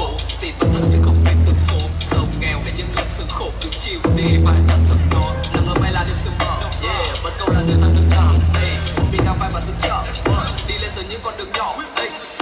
phố thì bản thân chứ không biết được số. Giàu nghèo để những lần sự khổ được chịu đi và thật thật nó là người may là được sự mở. Yeah vẫn câu là đưa ta đứng thẳng. Hey, mình đang vai và tương trợ đi lên từ những con đường nhỏ. Hey.